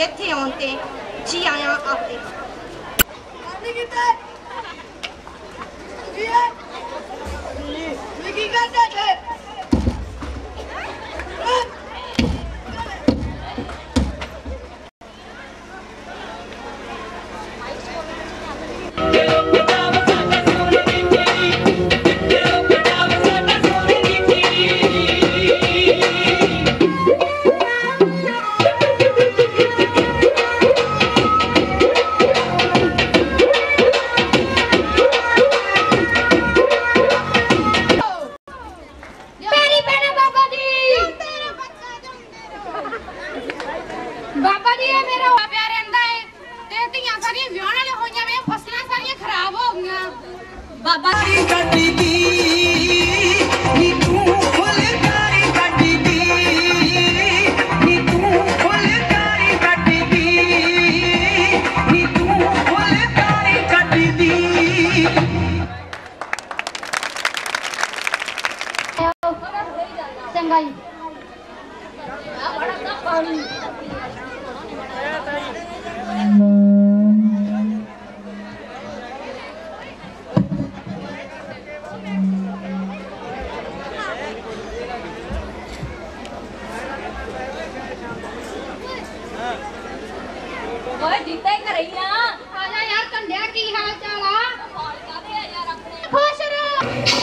direttamente onde Gianna Africa. Andiamo! ਬਾਬਾ ਕੱਢੀ ਦੀ ਨੀ ਤੂੰ ਫੁਲਕਾਰੀ ਕੱਢੀ ਦੀ ਨੀ ਤੂੰ ਫੁਲਕਾਰੀ ਕੱਢੀ ਦੀ ਨੀ ਤੂੰ ਫੁਲਕਾਰੀ ਕੱਢੀ ਦੀ। ਚੰਗਾਈ ਆ ਬੜਾ ਤਾਂ ਪਾਣੀ। ਓਏ ਜੀਤੇ ਘਰੇ ਹੀ ਆ। ਆ ਜਾ ਯਾਰ ਕੰਡਿਆ ਕੀ ਹਾਲ ਚਾਲ ਆ? ਹਾਲ ਚਾਲ ਆ ਯਾਰ ਆਪਣੇ। ਖੁਸ਼ ਰਹੋ।